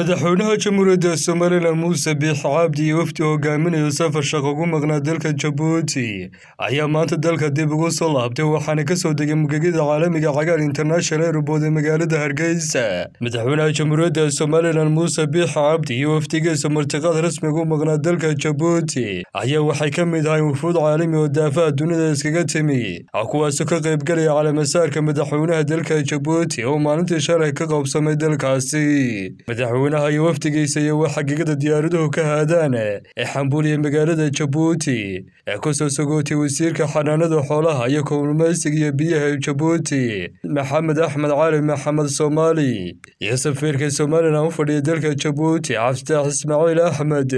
madaxweynaha jamhuuriyadda somalilan muuse biix cabdi iyo wafdi hogaaminayo safar shaqo ugu maqnaa dalka jabuuti ayaa maanta dalka dib ugu soo laabtay waxaana ka soo degay mugegyada caalamiga cagaar international airbood ee magaalada hargeysa. Madaxweynaha jamhuuriyadda somalilan muuse biix cabdi iyo wafdigiisa martiqaad rasmiga u maqnaa dalka jabuuti ayaa waxay ka mid ahay wufuud caalami oo daafaha dunida iskaga timi kuwaasoo ka qaybgalaya caleemasaarka madaxweynaha dalka jabuuti oo maalintii shalay ka qabsamay dalkaasi madaxweynaha iyo wafdigiisa iyo waa xagiigada diyaaraduhu ka haadaan ee xambuuliyay magaalada jabuuti ee ku soo sogootay wasiirka xanaanada xoolaha iyo kalluumaysiga iyo biyaha jabuuti maxamed axmed cali maxamed soomaali iyo safiirka somalilan u fadhiya dalka jabuuti cabditaax ismaaciil axmed